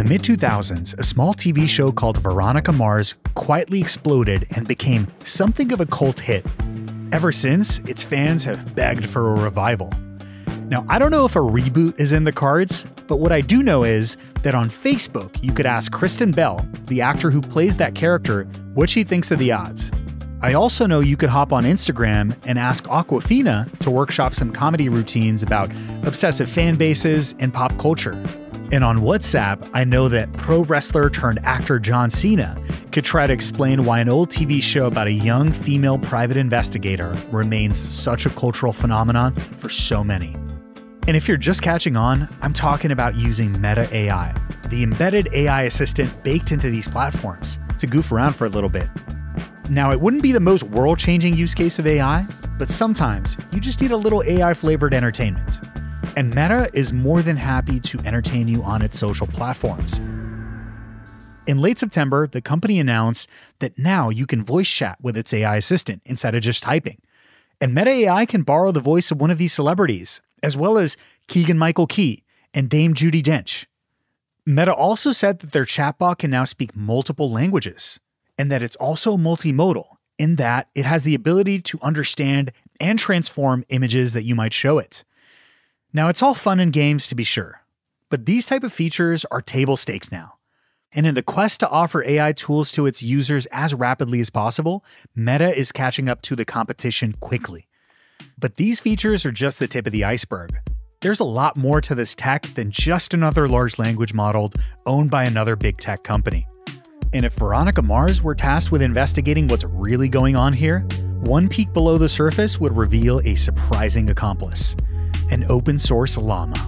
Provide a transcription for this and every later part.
the mid 2000s, a small TV show called Veronica Mars quietly exploded and became something of a cult hit. Ever since, its fans have begged for a revival. Now, I don't know if a reboot is in the cards, but what I do know is that on Facebook, you could ask Kristen Bell, the actor who plays that character, what she thinks of the odds. I also know you could hop on Instagram and ask Awkwafina to workshop some comedy routines about obsessive fan bases and pop culture. And on WhatsApp, I know that pro wrestler turned actor John Cena could try to explain why an old TV show about a young female private investigator remains such a cultural phenomenon for so many. And if you're just catching on, I'm talking about using Meta AI, the embedded AI assistant baked into these platforms, to goof around for a little bit. Now, it wouldn't be the most world changing use case of AI, but sometimes you just need a little AI flavored entertainment. And Meta is more than happy to entertain you on its social platforms. In late September, the company announced that now you can voice chat with its AI assistant instead of just typing. And Meta AI can borrow the voice of one of these celebrities, as well as Keegan Michael Key and Dame Judi Dench. Meta also said that their chatbot can now speak multiple languages, and that it's also multimodal in that it has the ability to understand and transform images that you might show it. Now, it's all fun and games to be sure, but these type of features are table stakes now. And in the quest to offer AI tools to its users as rapidly as possible, Meta is catching up to the competition quickly. But these features are just the tip of the iceberg. There's a lot more to this tech than just another large language model owned by another big tech company. And if Veronica Mars were tasked with investigating what's really going on here, one peek below the surface would reveal a surprising accomplice an open source llama.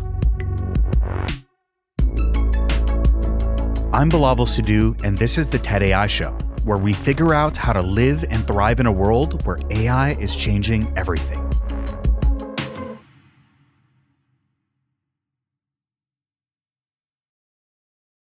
I'm Bilawal Sidhu, and this is the TED AI Show, where we figure out how to live and thrive in a world where AI is changing everything.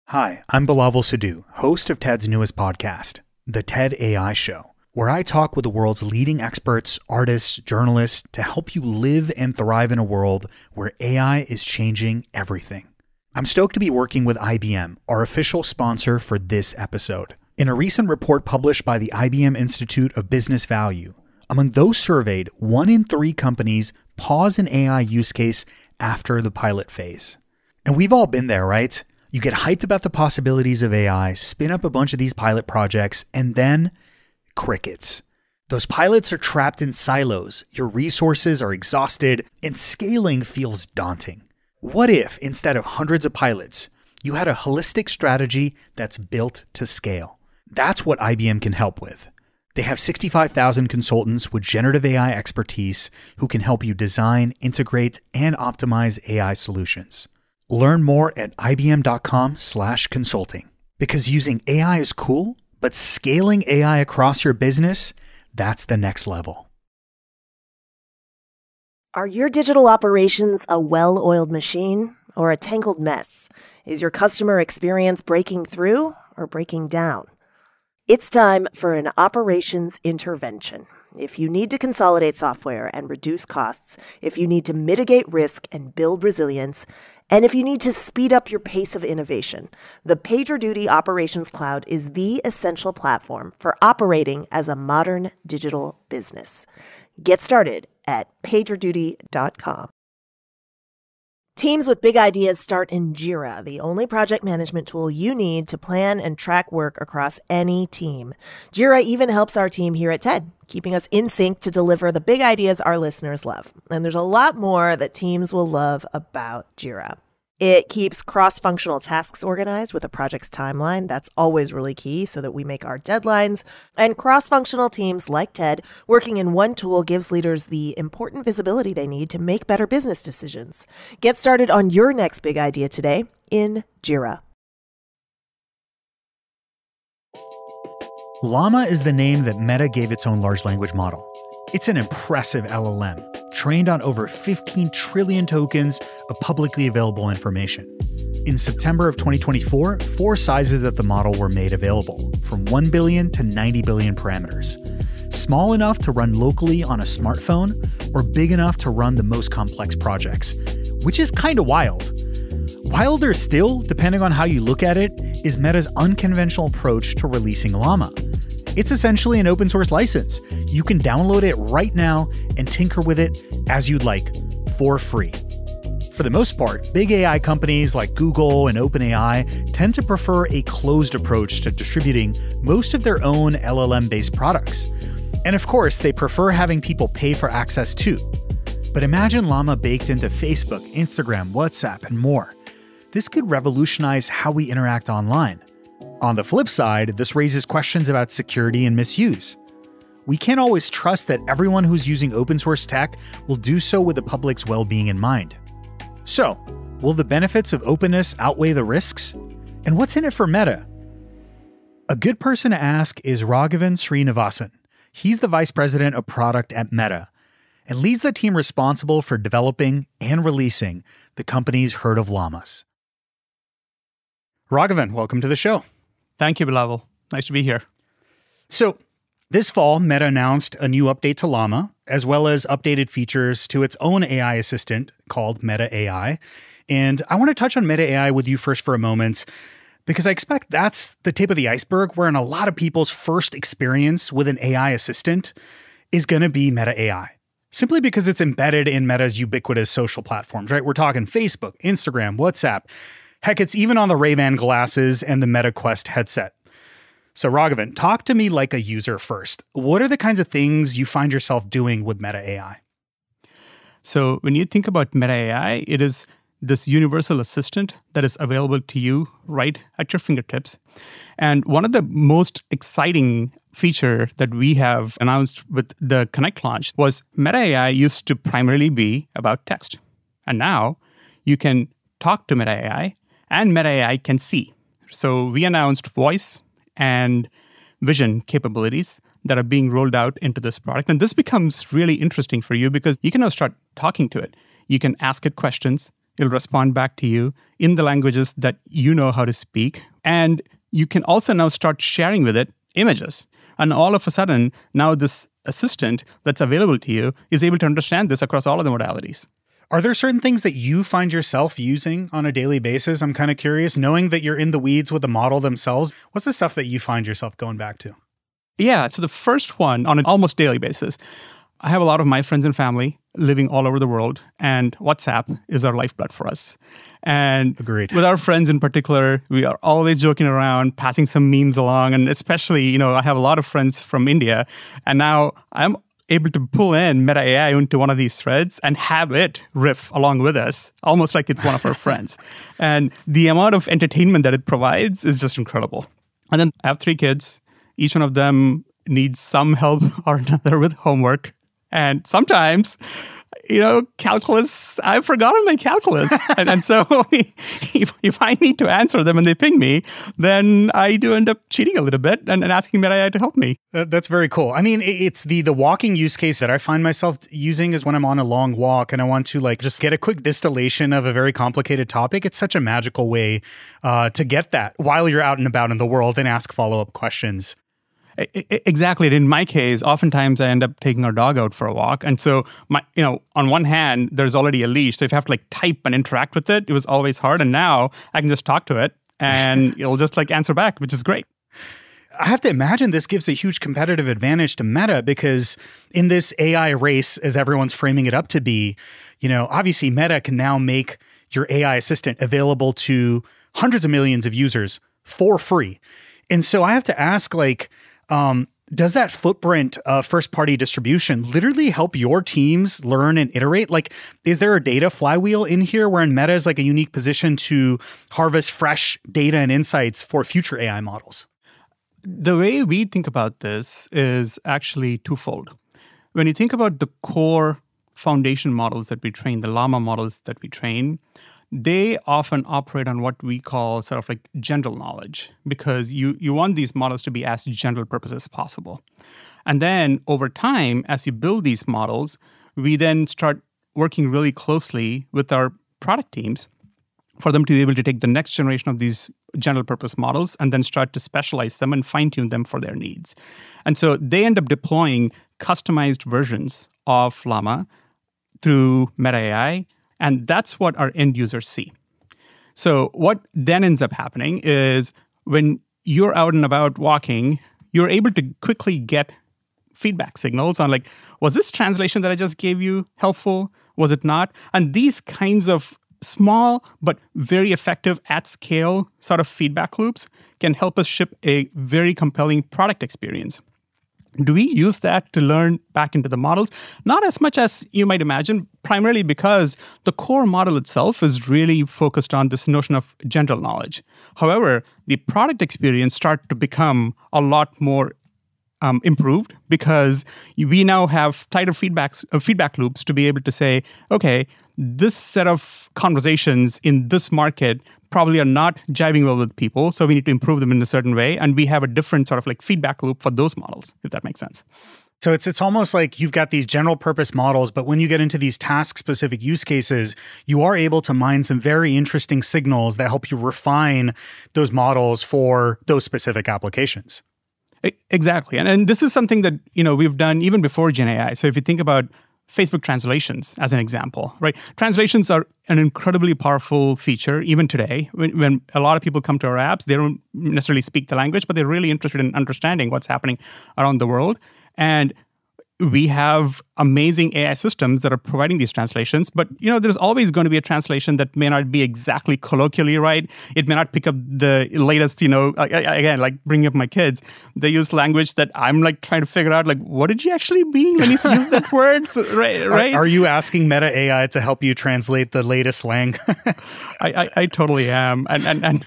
Hi, I'm Bilawal Sidhu, host of TED's newest podcast, The TED AI Show, where I talk with the world's leading experts, artists, journalists to help you live and thrive in a world where AI is changing everything. I'm stoked to be working with IBM, our official sponsor for this episode. In a recent report published by the IBM Institute of Business Value, among those surveyed, one in three companies pause an AI use case after the pilot phase. And we've all been there, right? You get hyped about the possibilities of AI, spin up a bunch of these pilot projects, and then crickets. Those pilots are trapped in silos, your resources are exhausted, and scaling feels daunting. What if, instead of hundreds of pilots, you had a holistic strategy that's built to scale? That's what IBM can help with. They have 65,000 consultants with generative AI expertise who can help you design, integrate, and optimize AI solutions. Learn more at ibm.com/consulting. Because using AI is cool, but scaling AI across your business, that's the next level. Are your digital operations a well-oiled machine or a tangled mess? Is your customer experience breaking through or breaking down? It's time for an operations intervention. If you need to consolidate software and reduce costs, if you need to mitigate risk and build resilience, and if you need to speed up your pace of innovation, the PagerDuty Operations Cloud is the essential platform for operating as a modern digital business. Get started at pagerduty.com. Teams with big ideas start in Jira, the only project management tool you need to plan and track work across any team. Jira even helps our team here at TED, keeping us in sync to deliver the big ideas our listeners love. And there's a lot more that teams will love about Jira. It keeps cross functional tasks organized with a project's timeline. That's always really key so that we make our deadlines. And cross functional teams like TED working in one tool gives leaders the important visibility they need to make better business decisions. Get started on your next big idea today in Jira. Llama is the name that Meta gave its own large language model. It's an impressive LLM, trained on over 15 trillion tokens of publicly available information. In September of 2024, four sizes of the model were made available, from 1 billion to 90 billion parameters. Small enough to run locally on a smartphone, or big enough to run the most complex projects, which is kinda wild. Wilder still, depending on how you look at it, is Meta's unconventional approach to releasing Llama. It's essentially an open source license. You can download it right now and tinker with it as you'd like for free. For the most part, big AI companies like Google and OpenAI tend to prefer a closed approach to distributing most of their own LLM based products. And of course, they prefer having people pay for access too. But imagine Llama baked into Facebook, Instagram, WhatsApp, and more. This could revolutionize how we interact online. On the flip side, this raises questions about security and misuse. We can't always trust that everyone who's using open source tech will do so with the public's well being in mind. So, will the benefits of openness outweigh the risks? And what's in it for Meta? A good person to ask is Ragavan Srinivasan. He's the vice president of product at Meta and leads the team responsible for developing and releasing the company's herd of llamas. Ragavan, welcome to the show. Thank you, Bilal. Nice to be here. So, this fall, Meta announced a new update to Llama, as well as updated features to its own AI assistant called Meta AI. And I want to touch on Meta AI with you first for a moment, because I expect that's the tip of the iceberg, wherein a lot of people's first experience with an AI assistant is going to be Meta AI. Simply because it's embedded in Meta's ubiquitous social platforms, right? We're talking Facebook, Instagram, WhatsApp. Heck, it's even on the Ray-Ban glasses and the Meta Quest headset. So, Ragavan, talk to me like a user first. What are the kinds of things you find yourself doing with Meta AI? So, when you think about Meta AI, it is this universal assistant that is available to you right at your fingertips. And one of the most exciting feature that we have announced with the Connect launch was Meta AI used to primarily be about text. And now you can talk to Meta AI and Meta AI can see. So we announced voice and vision capabilities that are being rolled out into this product. And this becomes really interesting for you because you can now start talking to it. You can ask it questions, it'll respond back to you in the languages that you know how to speak. And you can also now start sharing with it images. And all of a sudden, now this assistant that's available to you is able to understand this across all of the modalities. Are there certain things that you find yourself using on a daily basis? I'm kind of curious, knowing that you're in the weeds with the model themselves. What's the stuff that you find yourself going back to? Yeah, so the first one on an almost daily basis, I have a lot of my friends and family living all over the world, and WhatsApp is our lifeblood for us. And Agreed. with our friends in particular, we are always joking around, passing some memes along, and especially, you know, I have a lot of friends from India, and now I'm able to pull in Meta AI into one of these threads and have it riff along with us, almost like it's one of our friends. And the amount of entertainment that it provides is just incredible. And then I have three kids. Each one of them needs some help or another with homework. And sometimes you know, calculus, I've forgotten my calculus. and, and so if, if, I need to answer them and they ping me, then I do end up cheating a little bit and, and asking Meta to help me. that's very cool. I mean, it's the the walking use case that I find myself using is when I'm on a long walk and I want to like just get a quick distillation of a very complicated topic. It's such a magical way uh, to get that while you're out and about in the world and ask follow up questions. Exactly. In my case, oftentimes I end up taking our dog out for a walk. And so my you know, on one hand, there's already a leash. So if you have to like type and interact with it, it was always hard. And now I can just talk to it and it'll just like answer back, which is great. I have to imagine this gives a huge competitive advantage to Meta because in this AI race, as everyone's framing it up to be, you know, obviously Meta can now make your AI assistant available to hundreds of millions of users for free. And so I have to ask, like, um, does that footprint of first party distribution literally help your teams learn and iterate? Like, is there a data flywheel in here wherein Meta is like a unique position to harvest fresh data and insights for future AI models? The way we think about this is actually twofold. When you think about the core foundation models that we train, the Llama models that we train, they often operate on what we call sort of like general knowledge because you, you want these models to be as general purpose as possible. And then over time, as you build these models, we then start working really closely with our product teams for them to be able to take the next generation of these general purpose models and then start to specialize them and fine tune them for their needs. And so they end up deploying customized versions of Llama through Meta AI and that's what our end users see. So what then ends up happening is when you're out and about walking, you're able to quickly get feedback signals on like, was this translation that I just gave you helpful? Was it not? And these kinds of small but very effective at scale sort of feedback loops can help us ship a very compelling product experience. Do we use that to learn back into the models? Not as much as you might imagine, primarily because the core model itself is really focused on this notion of general knowledge. However, the product experience start to become a lot more um, improved because we now have tighter feedbacks, uh, feedback loops to be able to say, okay, this set of conversations in this market probably are not jiving well with people. So we need to improve them in a certain way. And we have a different sort of like feedback loop for those models, if that makes sense. So it's it's almost like you've got these general purpose models, but when you get into these task specific use cases, you are able to mine some very interesting signals that help you refine those models for those specific applications. Exactly. And, and this is something that, you know, we've done even before Gen AI. So if you think about Facebook translations as an example, right? Translations are an incredibly powerful feature even today. When, when, a lot of people come to our apps, they don't necessarily speak the language, but they're really interested in understanding what's happening around the world. And we have amazing AI systems that are providing these translations, but you know, there's always going to be a translation that may not be exactly colloquially right. It may not pick up the latest, you know, again, like bringing up my kids, they use language that I'm like trying to figure out, like, what did you actually mean when you use that word? right, right. Are, are, you asking Meta AI to help you translate the latest slang? I, I, I, totally am. And, and, and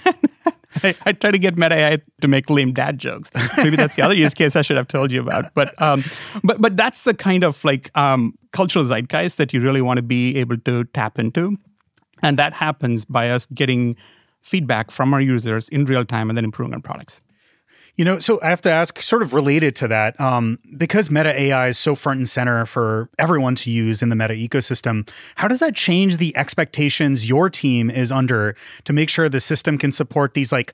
I, I, try to get Meta AI to make lame dad jokes. Maybe that's the other use case I should have told you about. But um, but but that's the kind of like um, cultural zeitgeist that you really want to be able to tap into, and that happens by us getting feedback from our users in real time and then improving our products. You know, so I have to ask, sort of related to that, um, because Meta AI is so front and center for everyone to use in the Meta ecosystem, how does that change the expectations your team is under to make sure the system can support these like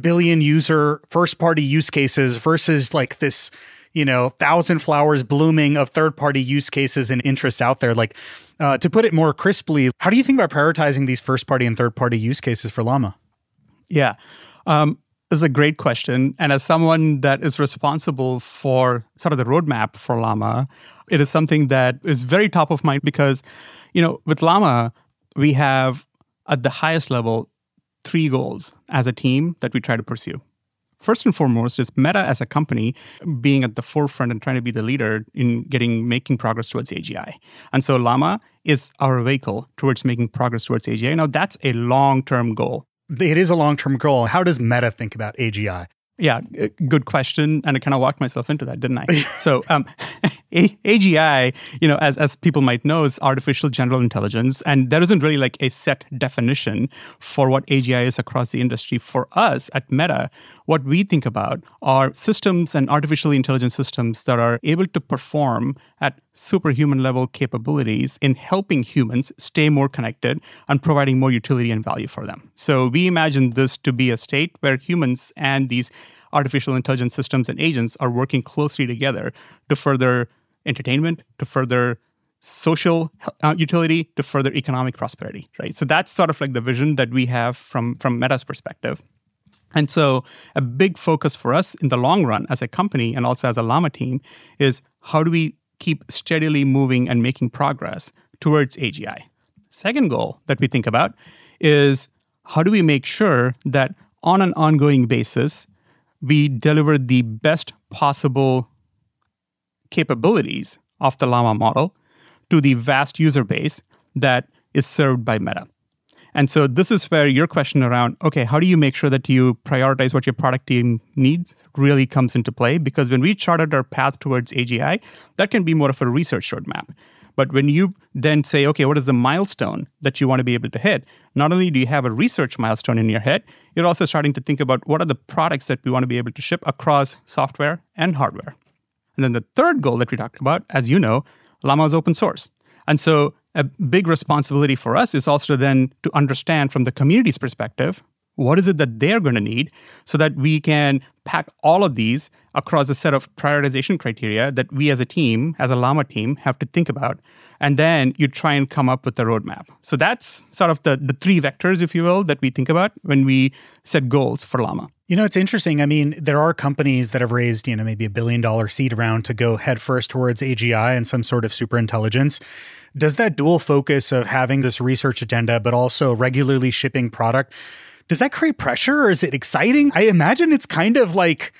billion user first party use cases versus like this, you know, thousand flowers blooming of third party use cases and interests out there? Like, uh, to put it more crisply, how do you think about prioritizing these first party and third party use cases for Llama? Yeah. Um, is a great question. And as someone that is responsible for sort of the roadmap for Llama, it is something that is very top of mind because, you know, with Llama, we have at the highest level three goals as a team that we try to pursue. First and foremost is Meta as a company being at the forefront and trying to be the leader in getting making progress towards AGI. And so Llama is our vehicle towards making progress towards AGI. Now that's a long-term goal it is a long term goal. How does Meta think about AGI? Yeah, good question. And I kind of walked myself into that, didn't I? so um, AGI, you know, as, as people might know, is artificial general intelligence. And there isn't really like a set definition for what AGI is across the industry. For us at Meta, what we think about are systems and artificial intelligence systems that are able to perform at superhuman level capabilities in helping humans stay more connected and providing more utility and value for them. So we imagine this to be a state where humans and these artificial intelligence systems and agents are working closely together to further entertainment, to further social uh, utility, to further economic prosperity, right? So that's sort of like the vision that we have from from Meta's perspective. And so a big focus for us in the long run as a company and also as a Llama team is how do we keep steadily moving and making progress towards AGI? Second goal that we think about is how do we make sure that on an ongoing basis we deliver the best possible capabilities of the Llama model to the vast user base that is served by Meta. And so this is where your question around, okay, how do you make sure that you prioritize what your product team needs really comes into play? Because when we charted our path towards AGI, that can be more of a research roadmap. But when you then say, okay, what is the milestone that you want to be able to hit? Not only do you have a research milestone in your head, you're also starting to think about what are the products that we want to be able to ship across software and hardware. And then the third goal that we talked about, as you know, Llama is open source. And so a big responsibility for us is also then to understand from the community's perspective what is it that they're going to need so that we can pack all of these across a set of prioritization criteria that we as a team, as a Llama team, have to think about. And then you try and come up with a roadmap. So that's sort of the, the three vectors, if you will, that we think about when we set goals for Llama. You know, it's interesting. I mean, there are companies that have raised, you know, maybe a billion dollar seed round to go headfirst towards AGI and some sort of super intelligence. Does that dual focus of having this research agenda, but also regularly shipping product, does that create pressure or is it exciting? I imagine it's kind of like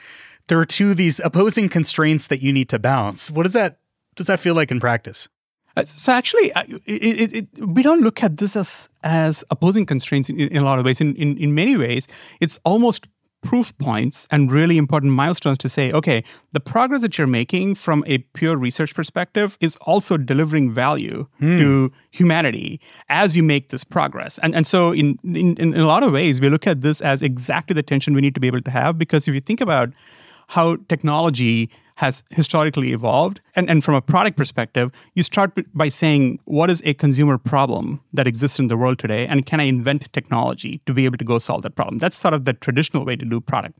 there are two these opposing constraints that you need to balance. What does that does that feel like in practice? Uh, so actually, uh, it, it, it, we don't look at this as as opposing constraints in, in a lot of ways. In, in in many ways, it's almost proof points and really important milestones to say, okay, the progress that you're making from a pure research perspective is also delivering value hmm. to humanity as you make this progress. And and so in, in in a lot of ways, we look at this as exactly the tension we need to be able to have because if you think about how technology has historically evolved. And, and from a product perspective, you start by saying, what is a consumer problem that exists in the world today? And can I invent technology to be able to go solve that problem? That's sort of the traditional way to do product.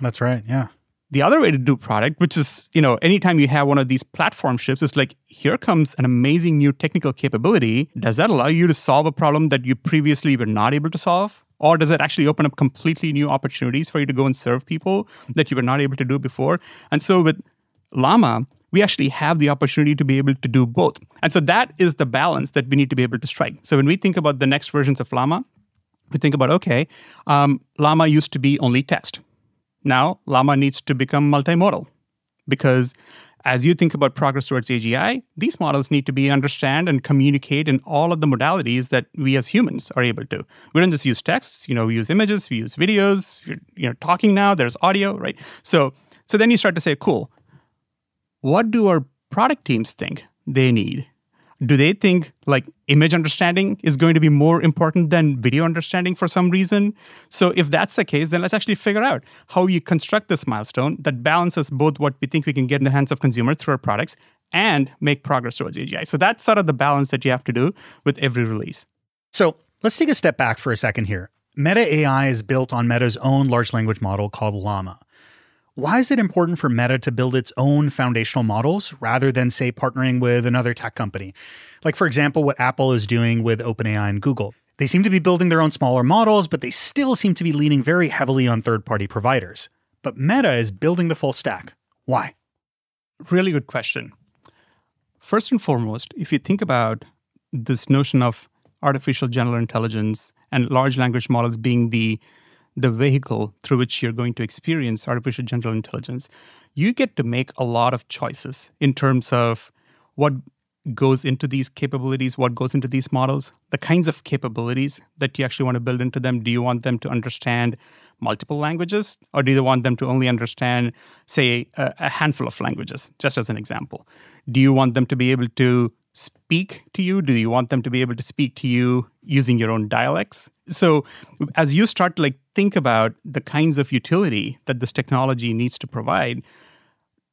That's right. Yeah. The other way to do product, which is, you know, anytime you have one of these platform shifts, is like, here comes an amazing new technical capability. Does that allow you to solve a problem that you previously were not able to solve? Or does it actually open up completely new opportunities for you to go and serve people that you were not able to do before? And so with Llama, we actually have the opportunity to be able to do both. And so that is the balance that we need to be able to strike. So when we think about the next versions of Llama, we think about okay, um, Llama used to be only text. Now, Llama needs to become multimodal because as you think about progress towards AGI, these models need to be understand and communicate in all of the modalities that we as humans are able to. We don't just use text, you know, we use images, we use videos, you know, talking now, there's audio, right? So so then you start to say, cool, what do our product teams think they need? Do they think like image understanding is going to be more important than video understanding for some reason? So, if that's the case, then let's actually figure out how you construct this milestone that balances both what we think we can get in the hands of consumers through our products and make progress towards AGI. So, that's sort of the balance that you have to do with every release. So, let's take a step back for a second here. Meta AI is built on Meta's own large language model called Llama. Why is it important for Meta to build its own foundational models rather than, say, partnering with another tech company? Like, for example, what Apple is doing with OpenAI and Google. They seem to be building their own smaller models, but they still seem to be leaning very heavily on third party providers. But Meta is building the full stack. Why? Really good question. First and foremost, if you think about this notion of artificial general intelligence and large language models being the the vehicle through which you're going to experience artificial general intelligence, you get to make a lot of choices in terms of what goes into these capabilities, what goes into these models, the kinds of capabilities that you actually want to build into them. Do you want them to understand multiple languages, or do you want them to only understand, say, a, a handful of languages, just as an example? Do you want them to be able to speak to you? Do you want them to be able to speak to you using your own dialects? So as you start to like think about the kinds of utility that this technology needs to provide,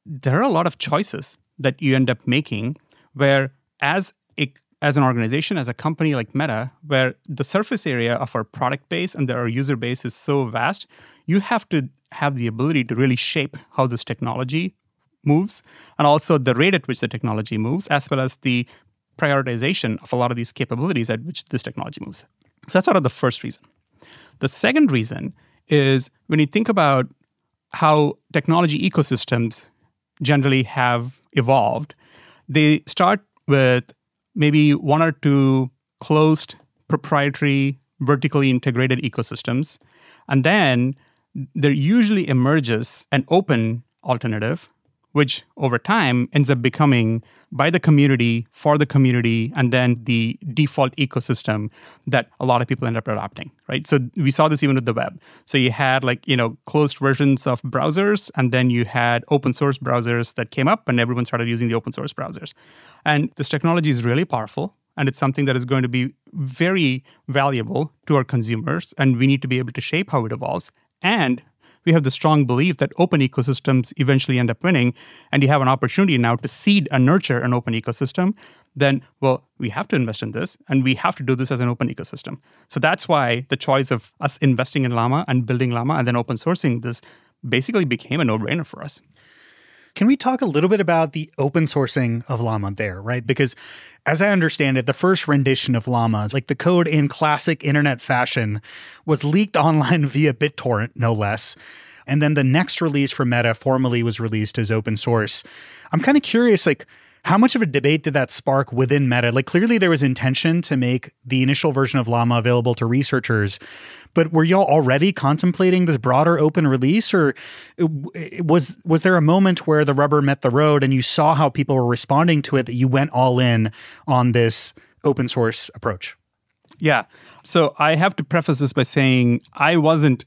there are a lot of choices that you end up making where as a as an organization, as a company like Meta, where the surface area of our product base and our user base is so vast, you have to have the ability to really shape how this technology moves and also the rate at which the technology moves, as well as the prioritization of a lot of these capabilities at which this technology moves. So that's sort of the first reason. The second reason is when you think about how technology ecosystems generally have evolved, they start with maybe one or two closed, proprietary, vertically integrated ecosystems. And then there usually emerges an open alternative which over time ends up becoming by the community, for the community, and then the default ecosystem that a lot of people end up adopting, right? So we saw this even with the web. So you had like, you know, closed versions of browsers, and then you had open source browsers that came up, and everyone started using the open source browsers. And this technology is really powerful. And it's something that is going to be very valuable to our consumers. And we need to be able to shape how it evolves. And we have the strong belief that open ecosystems eventually end up winning, and you have an opportunity now to seed and nurture an open ecosystem, then, well, we have to invest in this and we have to do this as an open ecosystem. So that's why the choice of us investing in Llama and building Llama and then open sourcing this basically became a no brainer for us. Can we talk a little bit about the open sourcing of Llama there, right? Because as I understand it, the first rendition of Llama, like the code in classic internet fashion, was leaked online via BitTorrent, no less. And then the next release for Meta formally was released as open source. I'm kind of curious, like, how much of a debate did that spark within Meta? Like, clearly there was intention to make the initial version of Llama available to researchers, but were y'all already contemplating this broader open release, or was was there a moment where the rubber met the road and you saw how people were responding to it that you went all in on this open source approach? Yeah. So I have to preface this by saying I wasn't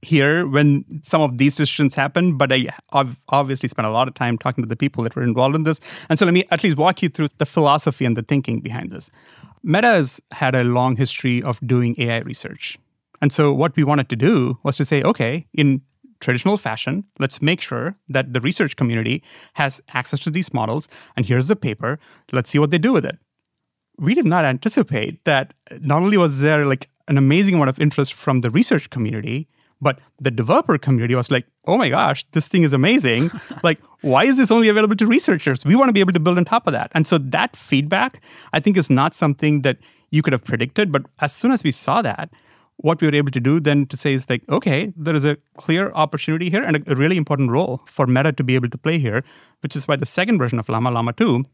here when some of these decisions happened, but I have obviously spent a lot of time talking to the people that were involved in this. And so let me at least walk you through the philosophy and the thinking behind this. Meta has had a long history of doing AI research. And so what we wanted to do was to say, okay, in traditional fashion, let's make sure that the research community has access to these models. And here's the paper. Let's see what they do with it. We did not anticipate that not only was there like an amazing amount of interest from the research community, but the developer community was like, oh my gosh, this thing is amazing. like, why is this only available to researchers? We want to be able to build on top of that. And so that feedback, I think, is not something that you could have predicted. But as soon as we saw that, what we were able to do then to say is like, okay, there is a clear opportunity here and a, really important role for Meta to be able to play here, which is why the second version of Llama, Llama 2,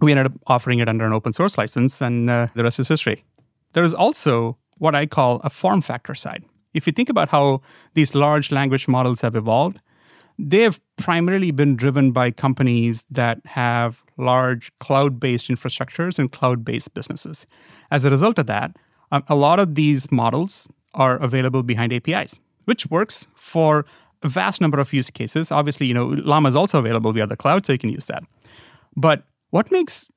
we ended up offering it under an open source license, and uh, the rest is history. There is also what I call a form factor side. If you think about how these large language models have evolved, they have primarily been driven by companies that have large cloud based infrastructures and cloud based businesses. As a result of that, um, a lot of these models are available behind APIs, which works for a vast number of use cases. Obviously, you know, Llama is also available via the cloud, so you can use that. But what makes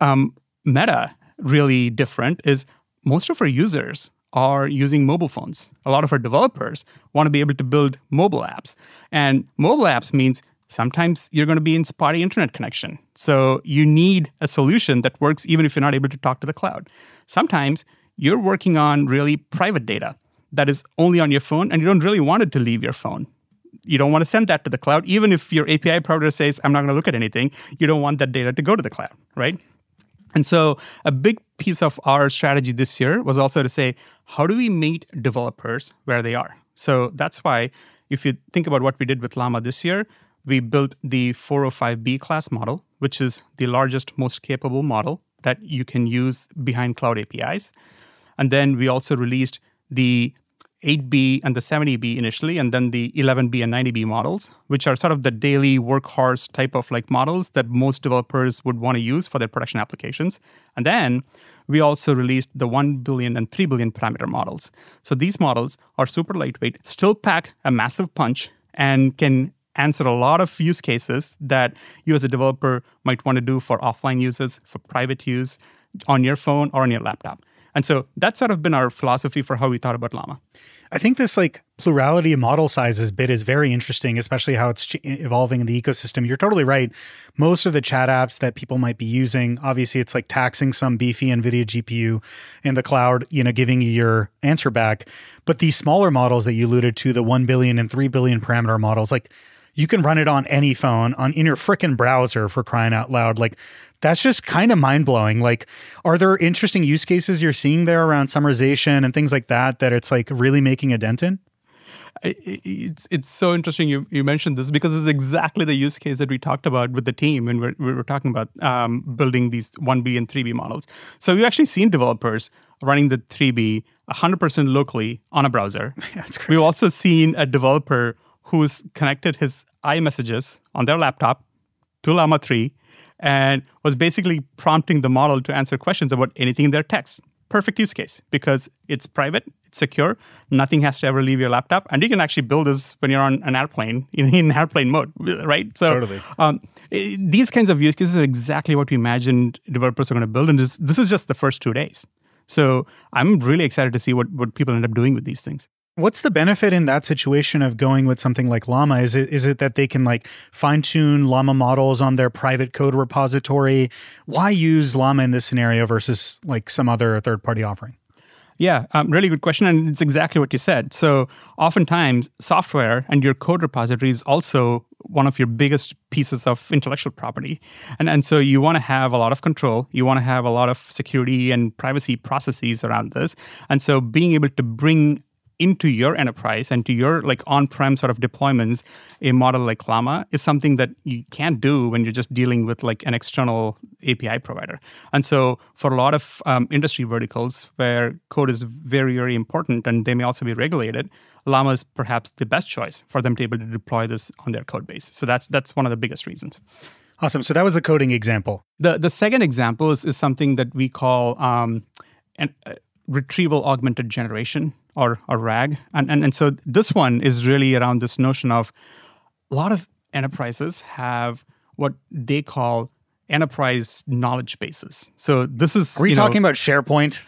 um, Meta really different is most of our users are using mobile phones. A lot of our developers want to be able to build mobile apps. And mobile apps means sometimes you're going to be in spotty internet connection. So you need a solution that works even if you're not able to talk to the cloud. Sometimes you're working on really private data that is only on your phone and you don't really want it to leave your phone. You don't want to send that to the cloud, even if your API provider says, I'm not going to look at anything. You don't want that data to go to the cloud, right? And so, a big piece of our strategy this year was also to say, how do we meet developers where they are? So, that's why, if you think about what we did with Llama this year, we built the 405B class model, which is the largest, most capable model that you can use behind cloud APIs. And then we also released the 8B and the 70B initially, and then the 11B and 90B models, which are sort of the daily workhorse type of like models that most developers would want to use for their production applications. And then we also released the 1 billion and 3 billion parameter models. So these models are super lightweight, still pack a massive punch, and can answer a lot of use cases that you as a developer might want to do for offline uses, for private use on your phone or on your laptop. And so that's sort of been our philosophy for how we thought about Llama. I think this like plurality of model sizes bit is very interesting, especially how it's evolving in the ecosystem. You're totally right. Most of the chat apps that people might be using, obviously, it's like taxing some beefy NVIDIA GPU in the cloud, you know, giving you your answer back. But these smaller models that you alluded to, the 1 billion and 3 billion parameter models, like you can run it on any phone on in your frickin' browser for crying out loud like that's just kind of mind-blowing like are there interesting use cases you're seeing there around summarization and things like that that it's like really making a dent in it's it's so interesting you, you mentioned this because it's exactly the use case that we talked about with the team when we're, we were talking about um, building these 1B and 3B models. So we've actually seen developers running the 3B 100% locally on a browser. That's crazy. We've also seen a developer who's connected his iMessages on their laptop to Llama 3 and was basically prompting the model to answer questions about anything in their text. Perfect use case because it's private, it's secure, nothing has to ever leave your laptop, and you can actually build this when you're on an airplane in, in airplane mode, right? So, totally. Um, these kinds of use cases are exactly what we imagined developers are going to build, and this, this is just the first two days. So I'm really excited to see what, what people end up doing with these things. What's the benefit in that situation of going with something like Llama? Is it is it that they can like fine tune Llama models on their private code repository? Why use Llama in this scenario versus like some other third party offering? Yeah, um, really good question. And it's exactly what you said. So, oftentimes, software and your code repository is also one of your biggest pieces of intellectual property. And, and so, you want to have a lot of control. You want to have a lot of security and privacy processes around this. And so, being able to bring into your enterprise and to your like on-prem sort of deployments a model like llama is something that you can't do when you're just dealing with like an external api provider. And so for a lot of um, industry verticals where code is very very important and they may also be regulated llama is perhaps the best choice for them to be able to deploy this on their code base. So that's that's one of the biggest reasons. Awesome. So that was the coding example. The the second example is, is something that we call um, an, uh, retrieval augmented generation or, or RAG. And, and, and so this one is really around this notion of a lot of enterprises have what they call enterprise knowledge bases. So this is. Are you, you talking know, about SharePoint?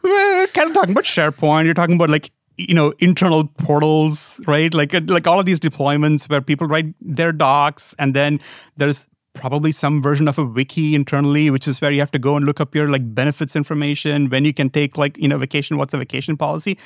we're kind of talking about SharePoint. You're talking about like you know internal portals right like like all of these deployments where people write their docs and then there's probably some version of a wiki internally, which is where you have to go and look up your like benefits information, when you can take like, you know, vacation, what's a vacation policy.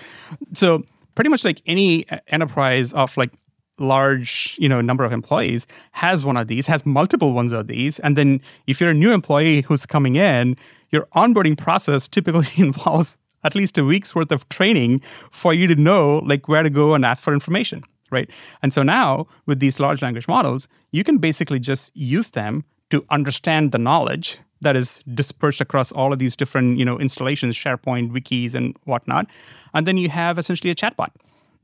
So pretty much like any enterprise of like large you know number of employees has one of these has multiple ones of these and then if you're a new employee who's coming in your onboarding process typically involves at least a week's worth of training for you to know like where to go and ask for information right? And so now with these large language models, you can basically just use them to understand the knowledge that is dispersed across all of these different, you know, installations, SharePoint, wikis, and whatnot. And then you have essentially a chatbot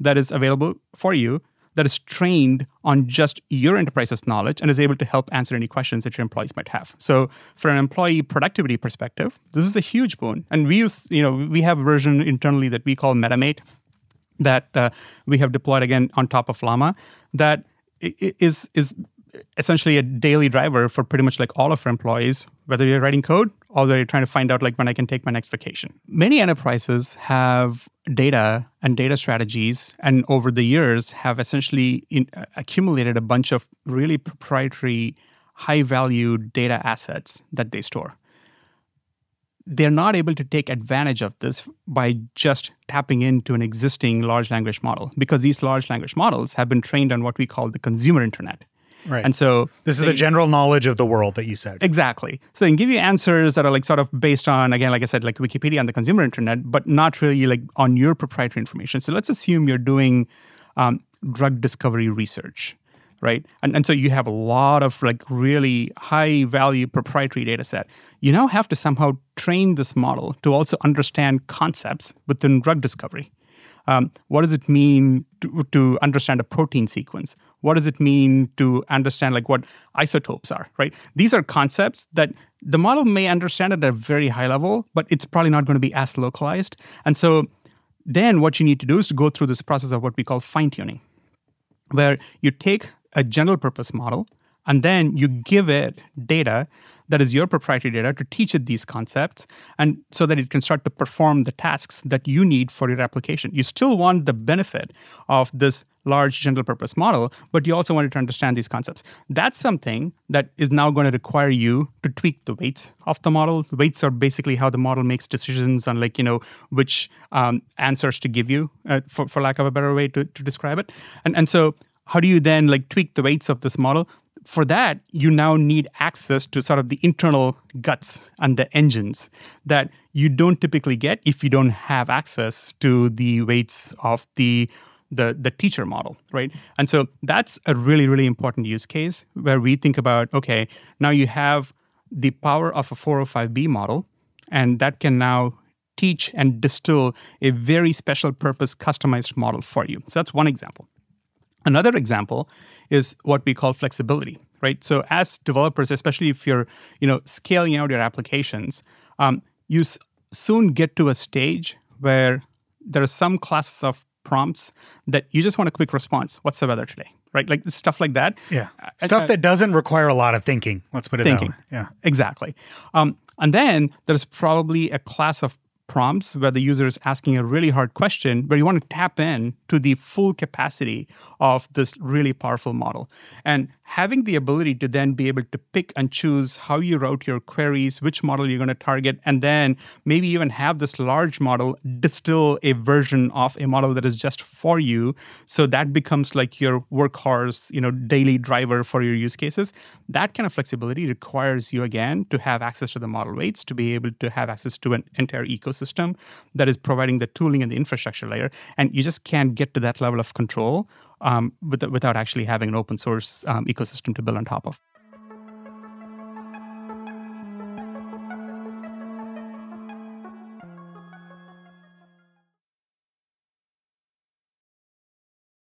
that is available for you that is trained on just your enterprise's knowledge and is able to help answer any questions that your employees might have. So, for an employee productivity perspective, this is a huge boon. And we use, you know, we have a version internally that we call MetaMate, that uh, we have deployed again on top of Llama that is is essentially a daily driver for pretty much like all of our employees, whether you're writing code or whether you're trying to find out like when I can take my next vacation. Many enterprises have data and data strategies, and over the years have essentially in, uh, accumulated a bunch of really proprietary, high value data assets that they store they're not able to take advantage of this by just tapping into an existing large language model because these large language models have been trained on what we call the consumer internet. Right. And so this is they, the general knowledge of the world that you said. Exactly. So they can give you answers that are like sort of based on, again, like I said, like Wikipedia on the consumer internet, but not really like on your proprietary information. So let's assume you're doing um, drug discovery research right? And, and so you have a lot of like really high value proprietary data set. You now have to somehow train this model to also understand concepts within drug discovery. Um, what does it mean to, to understand a protein sequence? What does it mean to understand like what isotopes are, right? These are concepts that the model may understand at a very high level, but it's probably not going to be as localized. And so then what you need to do is to go through this process of what we call fine tuning, where you take a general purpose model, and then you give it data that is your proprietary data to teach it these concepts and so that it can start to perform the tasks that you need for your application. You still want the benefit of this large general purpose model, but you also wanted to understand these concepts. That's something that is now going to require you to tweak the weights of the model. Weights are basically how the model makes decisions on like, you know, which um, answers to give you, uh, for, for lack of a better way to, to describe it. And, and so how do you then like tweak the weights of this model? For that, you now need access to sort of the internal guts and the engines that you don't typically get if you don't have access to the weights of the the the teacher model, right? And so that's a really really important use case where we think about okay, now you have the power of a 405b model and that can now teach and distill a very special purpose customized model for you. So that's one example. Another example is what we call flexibility, right? So as developers, especially if you're, you know, scaling out your applications, um, you s- soon get to a stage where there are some classes of prompts that you just want a quick response. What's the weather today? Right? Like stuff like that. Yeah. Uh, stuff uh, that doesn't require a lot of thinking. Let's put it thinking. that way. Yeah. Exactly. Um, and then there's probably a class of prompts where the user is asking a really hard question, where you want to tap in to the full capacity of this really powerful model. And having the ability to then be able to pick and choose how you route your queries, which model you're going to target, and then maybe even have this large model distill a version of a model that is just for you. So that becomes like your workhorse, you know, daily driver for your use cases. That kind of flexibility requires you again to have access to the model weights, to be able to have access to an entire ecosystem that is providing the tooling and the infrastructure layer. And you just can't get to that level of control um, without actually having an open source um, ecosystem to build on top of.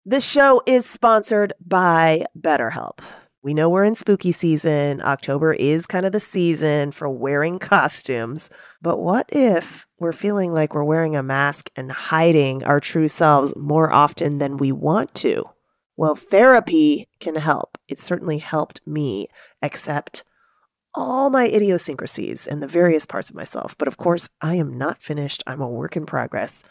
This show is sponsored by BetterHelp. We know we're in spooky season. October is kind of the season for wearing costumes. But what if we're feeling like we're wearing a mask and hiding our true selves more often than we want to? Well, therapy can help. It certainly helped me accept all my idiosyncrasies and the various parts of myself. But of course, I am not finished. I'm a work in progress.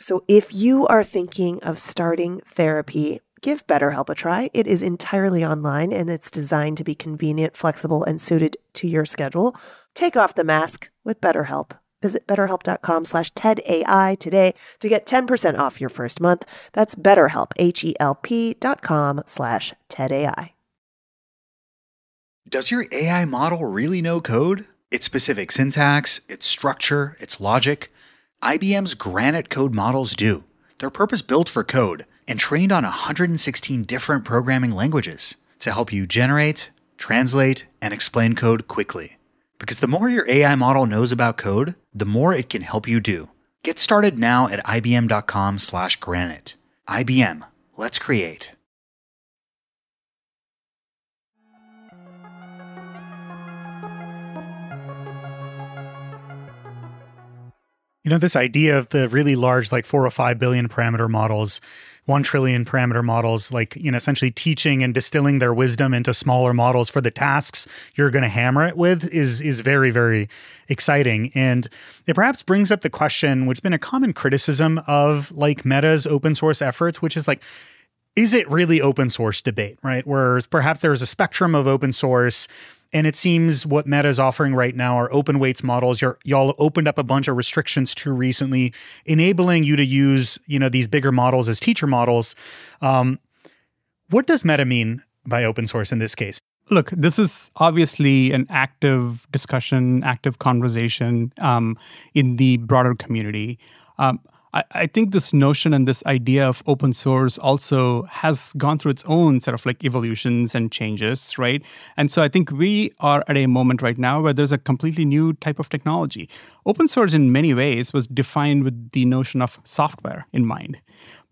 So if you are thinking of starting therapy, give BetterHelp a try. It is entirely online and it's designed to be convenient, flexible, and suited to your schedule. Take off the mask with BetterHelp. Visit betterhelp.com slash TEDAI today to get 10% off your first month. That's betterhelp, H-E-L-P dot com slash TEDAI. Does your AI model really know code? Its specific syntax, its structure, its logic? IBM's Granite code models do. They're purpose-built for code and trained on 116 different programming languages to help you generate, translate, and explain code quickly. Because the more your AI model knows about code, the more it can help you do. Get started now at ibm.com/granite. IBM, let's create. You know, this idea of the really large, like four or five billion parameter models, one trillion parameter models, like, you know, essentially teaching and distilling their wisdom into smaller models for the tasks you're going to hammer it with is, is very, very exciting. And it perhaps brings up the question, which has been a common criticism of like Meta's open source efforts, which is like, is it really open source debate, right? Whereas perhaps there's a spectrum of open source and it seems what Meta is offering right now are open weights models. You're, y'all opened up a bunch of restrictions too recently, enabling you to use you know these bigger models as teacher models. Um, what does Meta mean by open source in this case? Look, this is obviously an active discussion, active conversation um, in the broader community. Um, I, think this notion and this idea of open source also has gone through its own sort of like evolutions and changes, right? And so I think we are at a moment right now where there's a completely new type of technology. Open source, in many ways, was defined with the notion of software in mind.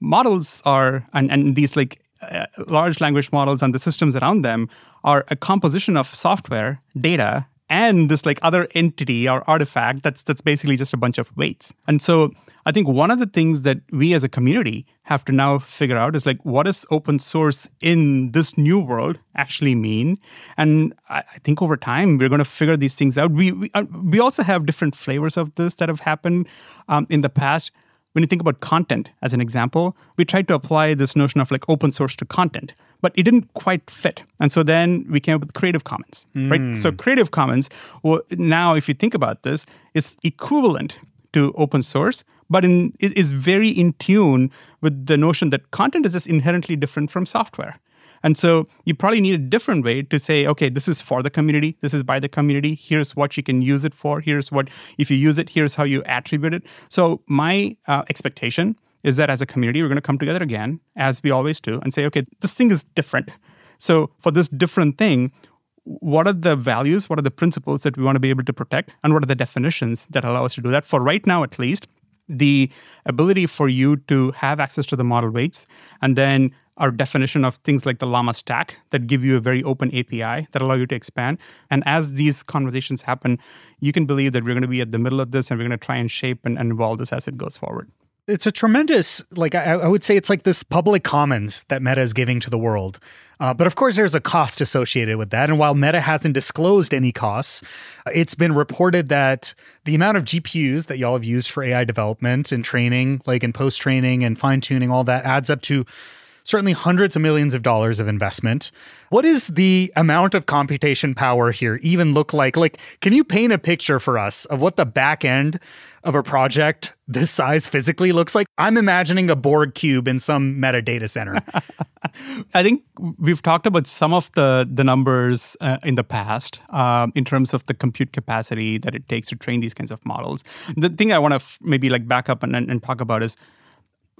Models are, and, and these like uh, large language models and the systems around them are a composition of software, data, and this like other entity or artifact that's that's basically just a bunch of weights. And so I think one of the things that we as a community have to now figure out is like, what does open source in this new world actually mean? And I, think over time we're going to figure these things out. We we, uh, we also have different flavors of this that have happened um, in the past. When you think about content as an example, we tried to apply this notion of like open source to content, but it didn't quite fit. And so then we came up with Creative Commons, mm. right? So hmm. Creative Commons, well, now if you think about this, is equivalent to open source, but in, it is very in tune with the notion that content is just inherently different from software. And so you probably need a different way to say, okay, this is for the community, this is by the community, here's what you can use it for, here's what, if you use it, here's how you attribute it. So my uh, expectation is that as a community, we're going to come together again, as we always do, and say, okay, this thing is different. So for this different thing, what are the values, what are the principles that we want to be able to protect, and what are the definitions that allow us to do that? For right now, at least, the ability for you to have access to the model weights and then our definition of things like the llama stack that give you a very open api that allow you to expand. And as these conversations happen you can believe that we're going to be at the middle of this and we're going to try and shape and, and evolve this as it goes forward It's a tremendous, like, I, I would say it's like this public commons that Meta is giving to the world. Uh, but of course, there's a cost associated with that. And while Meta hasn't disclosed any costs, it's been reported that the amount of GPUs that y'all have used for AI development and training, like in post training and fine tuning, all that adds up to certainly hundreds of millions of dollars of investment. What is the amount of computation power here even look like? Like, can you paint a picture for us of what the back end of a project this size physically looks like? I'm imagining a Borg cube in some metadata center. I think we've talked about some of the the numbers uh, in the past um, in terms of the compute capacity that it takes to train these kinds of models. The thing I want to f- maybe like back up and, and talk about is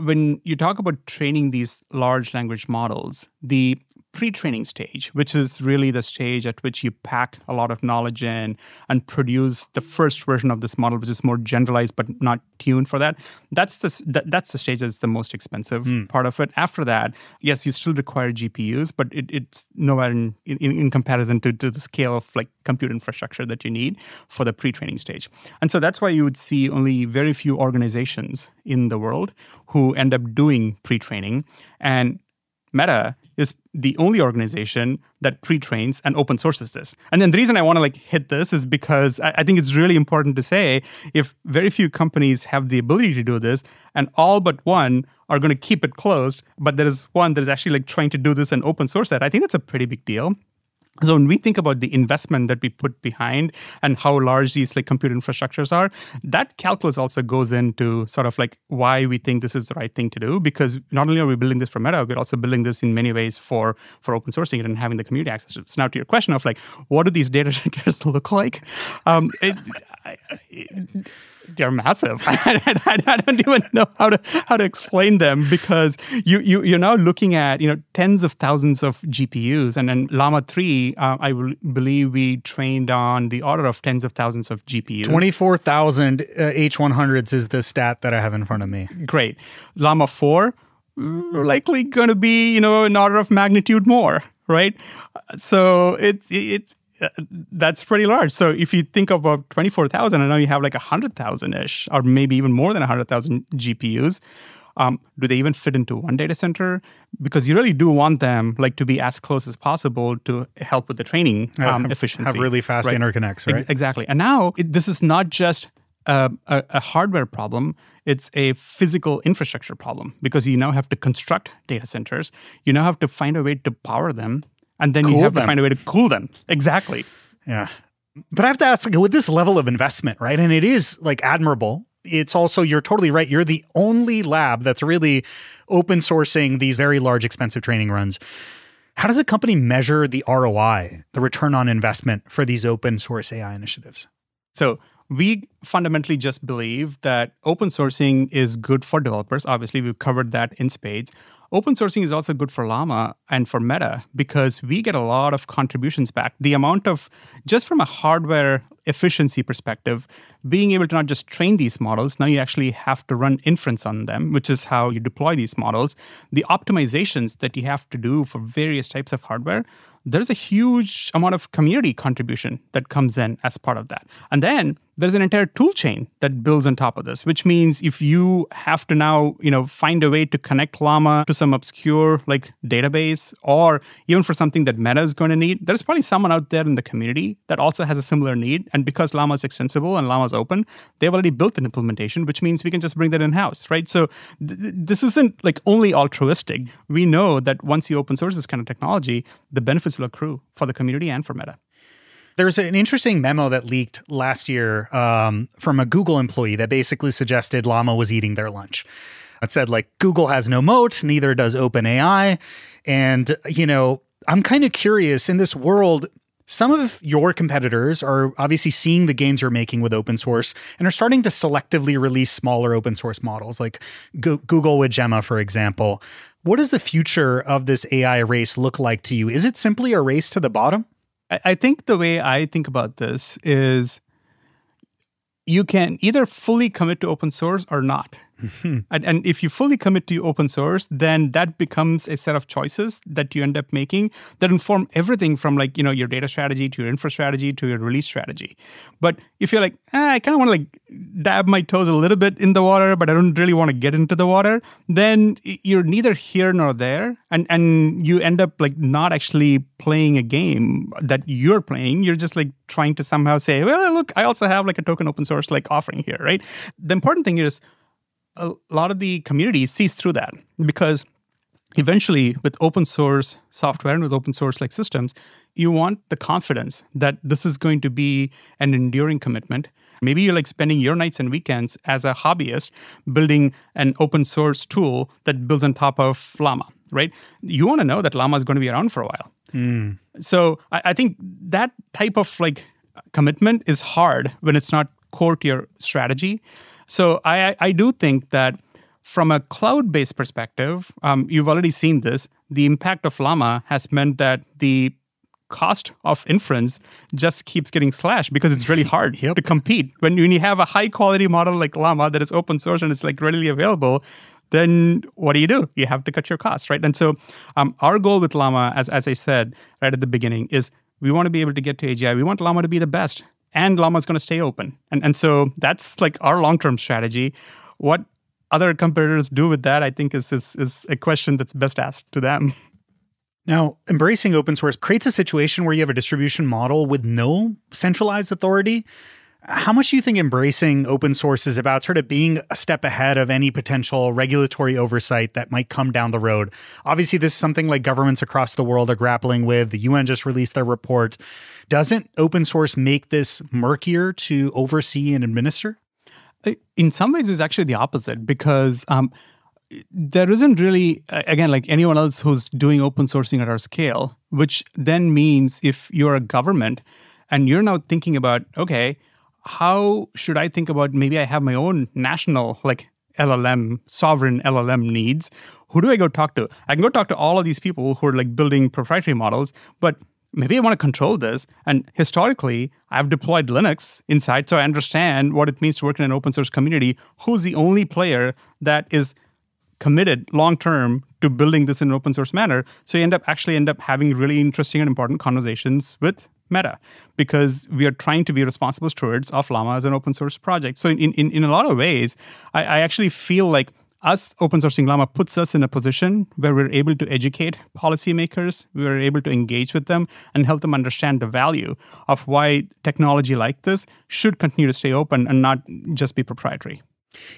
when you talk about training these large language models, the pre-training stage, which is really the stage at which you pack a lot of knowledge in and produce the first version of this model, which is more generalized but not tuned for that. That's the that, that's the stage that's the most expensive mm. part of it. After that, yes, you still require GPUs, but it, it's nowhere in, in, in comparison to, to the scale of like compute infrastructure that you need for the pre-training stage. And so that's why you would see only very few organizations in the world who end up doing pre-training and Meta is the only organization that pre-trains and open sources this. And then the reason I want to like hit this is because I, I, think it's really important to say if very few companies have the ability to do this, and all but one are going to keep it closed, but there is one that is actually like trying to do this and open source it, I think that's a pretty big deal. So when we think about the investment that we put behind and how large these like compute infrastructures are, that calculus also goes into sort of like why we think this is the right thing to do. Because not only are we building this for Meta, we're also building this in many ways for for open sourcing it and having the community access it. So now to your question of like, what do these data centers look like? Um, it, it, they're massive. I, don't even know how to how to explain them because you you you're now looking at you know tens of thousands of GPUs, and then Llama three, uh, I believe we trained on the order of tens of thousands of GPUs. Twenty four thousand H one hundreds is the stat that I have in front of me. Great, Llama four likely going to be you know an order of magnitude more right so it's it's that's pretty large. So if you think about 24,000, I know you have like 100,000 ish, or maybe even more than 100,000 GPUs. Um, do they even fit into one data center? Because you really do want them like to be as close as possible to help with the training um, have, efficiency. Have really fast right? interconnects, right? Ex- exactly. And now it, this is not just a, a, a, hardware problem, it's a physical infrastructure problem because you now have to construct data centers. You now have to find a way to power them and then cool you have them. to find a way to cool them. Exactly. Yeah. But I have to ask, like, with this level of investment, right? And it is like admirable. It's also, you're totally right. You're the only lab that's really open sourcing these very large, expensive training runs. How does a company measure the ROI, the return on investment for these open source AI initiatives? So, we fundamentally just believe that open sourcing is good for developers. Obviously, we've covered that in spades. Open sourcing is also good for Llama and for Meta because we get a lot of contributions back. The amount of, just from a hardware efficiency perspective, being able to not just train these models, now you actually have to run inference on them, which is how you deploy these models. The optimizations that you have to do for various types of hardware there's a huge amount of community contribution that comes in as part of that. And then there's an entire tool chain that builds on top of this, which means if you have to now, you know, find a way to connect Llama to some obscure like database or even for something that Meta is going to need, there's probably someone out there in the community that also has a similar need. And because Llama is extensible and Llama is open, they've already built an implementation, which means we can just bring that in-house, right? So th- this isn't like only altruistic. We know that once you open source this kind of technology, the benefits will accrue for the community and for Meta. There's an interesting memo that leaked last year um, from a Google employee that basically suggested Llama was eating their lunch. It said, like, Google has no moat, neither does OpenAI. And, you know, I'm kind of curious in this world, some of your competitors are obviously seeing the gains you're making with open source and are starting to selectively release smaller open source models, like Go- Google with Gemma, for example. What does the future of this AI race look like to you? Is it simply a race to the bottom? I think the way I think about this is you can either fully commit to open source or not. and, and if you fully commit to open source, then that becomes a set of choices that you end up making that inform everything from like, you know, your data strategy to your infra strategy to your release strategy. But if you're like, eh, I kind of want to like dab my toes a little bit in the water, but I don't really want to get into the water, then you're neither here nor there. And and you end up like not actually playing a game that you're playing. You're just like trying to somehow say, well, look, I also have like a token open source like offering here, right? The important thing is a lot of the community sees through that because eventually with open source software and with open source like systems you want the confidence that this is going to be an enduring commitment. Maybe you're like spending your nights and weekends as a hobbyist building an open source tool that builds on top of llama right? You want to know that llama is going to be around for a while. Mm. so I, I think that type of like commitment is hard when it's not core to your strategy so I, I do think that from a cloud based perspective, um, you've already seen this. The impact of Llama has meant that the cost of inference just keeps getting slashed because it's really hard yep. to compete. When, when you have a high quality model like Llama that is open source and it's like readily available, then what do you do? You have to cut your costs, right? And so um, our goal with Llama, as, as I said right at the beginning, is we want to be able to get to AGI. We want Llama to be the best and Llama is going to stay open. And, and so that's like our long term strategy. What other competitors do with that, I think, is, is, is a question that's best asked to them. Now, embracing open source creates a situation where you have a distribution model with no centralized authority. How much do you think embracing open source is about sort of being a step ahead of any potential regulatory oversight that might come down the road? Obviously, this is something like governments across the world are grappling with. The UN just released their report. Doesn't open source make this murkier to oversee and administer? In some ways, it's actually the opposite because um, there isn't really, again, like anyone else who's doing open sourcing at our scale, which then means if you're a government and you're now thinking about, okay, how should I think about maybe I have my own national like LLM, sovereign LLM needs? Who do I go talk to? I can go talk to all of these people who are like building proprietary models, but maybe I want to control this. And historically, I've deployed Linux inside, so I understand what it means to work in an open source community. Who's the only player that is committed long term to building this in an open source manner? So you end up actually end up having really interesting and important conversations with Meta because we are trying to be responsible stewards of Llama as an open source project. So, in, in, in a lot of ways, I, I actually feel like us open sourcing Llama puts us in a position where we're able to educate policymakers, we're able to engage with them and help them understand the value of why technology like this should continue to stay open and not just be proprietary.